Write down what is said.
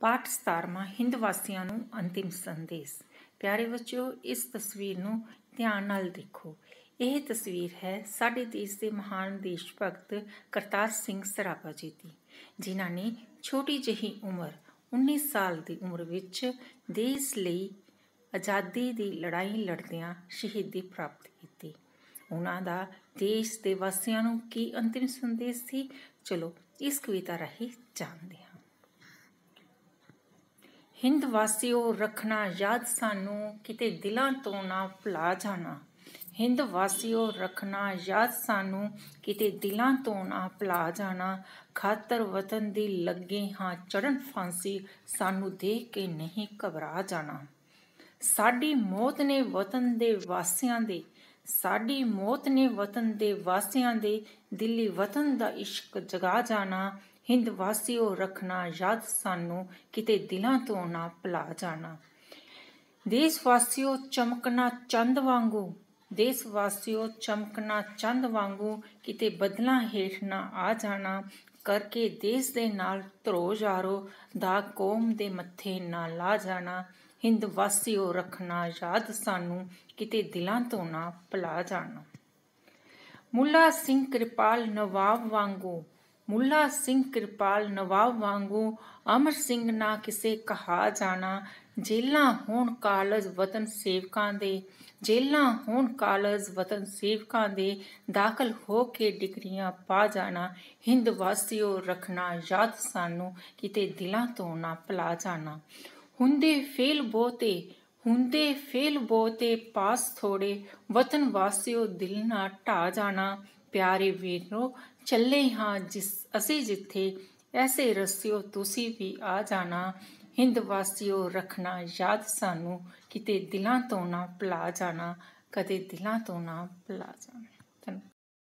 ਪਾਠ 17ਵਾਂ ਹਿੰਦ ਵਾਸੀਆਂ ਨੂੰ ਅੰਤਿਮ ਸੰਦੇਸ਼। ਪਿਆਰੇ ਬੱਚਿਓ, ਇਸ ਤਸਵੀਰ ਨੂੰ ਧਿਆਨ ਨਾਲ ਦੇਖੋ। ਇਹ ਤਸਵੀਰ ਹੈ ਸਾਡੇ ਦੇਸ਼ ਦੇ ਮਹਾਨ ਦੇਸ਼ ਭਗਤ ਕਰਤਾਰ ਸਿੰਘ ਸਰਾਭਾ ਜੀ ਦੀ, ਜਿਨ੍ਹਾਂ ਨੇ ਛੋਟੀ ਜਿਹੀ ਉਮਰ 19 ਸਾਲ ਦੀ ਉਮਰ ਵਿੱਚ ਦੇਸ਼ ਲਈ ਆਜ਼ਾਦੀ ਦੀ ਲੜਾਈ ਲੜਦਿਆਂ ਸ਼ਹੀਦੀ ਪ੍ਰਾਪਤ ਕੀਤੀ। ਉਹਨਾਂ ਦਾ ਦੇਸ਼ ਦੇ ਵਾਸੀਆਂ ਨੂੰ ਕੀ ਅੰਤਿਮ ਸੰਦੇਸ਼ ਸੀ? ਚਲੋ, ਇਸ ਕਵਿਤਾ ਰਾਹੀਂ ਜਾਣਦੇ ਹਾਂ। ਹਿੰਦ ਵਾਸੀਓ, ਰੱਖਣਾ ਯਾਦ ਸਾਨੂੰ, ਕਿਤੇ ਦਿਲਾਂ ਤੋਂ ਨਾ ਭੁਲਾ ਜਾਣਾ। ਹਿੰਦ ਵਾਸੀਓ, ਰੱਖਣਾ ਯਾਦ ਸਾਨੂੰ, ਕਿਤੇ ਦਿਲਾਂ ਤੋਂ ਨਾ ਭੁਲਾ ਜਾਣਾ। ਖਾਤਰ ਵਤਨ ਦੀ ਲੱਗੇ ਹਾਂ ਚੜਨ ਫਾਂਸੀ, ਸਾਨੂੰ ਦੇਖ ਕੇ ਨਹੀਂ ਘਬਰਾ ਜਾਣਾ। ਸਾਡੀ ਮੌਤ ਨੇ ਵਤਨ ਦੇ ਵਾਸੀਆਂ ਦੇ, ਸਾਡੀ ਮੌਤ ਨੇ ਵਤਨ ਦੇ ਵਾਸੀਆਂ ਦੇ, ਦਿੱਲੀ ਵਤਨ ਦਾ ਇਸ਼ਕ ਜਗਾ ਜਾਣਾ। ਹਿੰਦ ਵਾਸੀਓ, ਰੱਖਣਾ ਯਾਦ ਸਾਨੂੰ ਕਿਤੇ ਦਿਲਾਂ ਤੋਂ ਨਾ ਭੁਲਾ ਜਾਣਾ। ਦੇਸ਼ ਵਾਸੀਓ, ਚਮਕਣਾ ਚੰਦ ਵਾਂਗੂ, ਦੇਸ਼ ਵਾਸੀਓ, ਚਮਕਣਾ ਚੰਦ ਵਾਂਗੂ ਕਿਤੇ ਬਦਲਾਂ ਹੇਠ ਨਾ ਆ ਜਾਣਾ। ਕਰਕੇ ਦੇਸ਼ ਦੇ ਨਾਲ ਧਰੋ ਜਾਰੋ ਦਾ ਕੌਮ ਦੇ ਮੱਥੇ ਨਾ ਲਾ ਜਾਣਾ। ਹਿੰਦ ਵਾਸੀਓ, ਰੱਖਣਾ ਯਾਦ ਸਾਨੂੰ ਕਿਤੇ ਦਿਲਾਂ ਤੋਂ ਨਾ ਭੁਲਾ ਜਾਣਾ। ਮੁੱਲਾ ਸਿੰਘ ਕਿਰਪਾਲ ਨਵਾਬ ਵਾਂਗੂ ਮੁੱਲਾ ਸਿੰਘ ਕਿਰਪਾਲ ਨਵਾਬ ਵਾਂਗੂ ਅਮਰ ਸਿੰਘ ਨਾ ਕਿਸੇ ਕਹਾ ਜਾਣਾ। ਜੇਲਾਂ ਹੋਣ ਕਾਲਜ ਵਤਨ ਸੇਵਕਾਂ ਦੇ, ਜੇਲਾਂ ਹੋਣ ਕਾਲਜ ਵਤਨ ਸੇਵਕਾਂ ਦੇ, ਦਾਖਲ ਹੋ ਕੇ ਡਿਗਰੀਆਂ ਪਾ ਜਾਣਾ। ਹਿੰਦ ਵਾਸੀਓ ਰੱਖਣਾ ਯਾਦ ਸਾਨੂੰ, ਕਿਤੇ ਦਿਲਾਂ ਤੋਂ ਨਾ ਭੁਲਾ ਜਾਣਾ। ਹੁੰਦੇ ਫੇਲ ਬੋਤੇ ਹੁੰਦੇ ਫੇਲ ਬੋਤੇ ਪਾਸ ਥੋੜੇ, ਵਤਨ ਵਾਸੀਓ ਦਿਲ ਨਾ ਢਾ ਜਾਣਾ। ਪਿਆਰੇ ਵੀਰੋ, ਚੱਲੇ ਹਾਂ ਜਿਸ, ਅਸੀਂ ਜਿੱਥੇ। ਐਸੇ ਰਸਿਓ, ਤੁਸੀਂ ਵੀ ਆ ਜਾਣਾ। ਹਿੰਦ ਵਾਸੀਓ, ਰੱਖਣਾ ਯਾਦ ਸਾਨੂੰ। ਕਿਤੇ ਦਿਲਾਂ ਤੋਂ ਨਾ ਭੁਲਾ ਜਾਣਾ, ਕਦੇ ਦਿਲਾਂ ਤੋਂ ਨਾ ਭੁਲਾ ਜਾਣਾ। ਧੰਨਵਾਦ।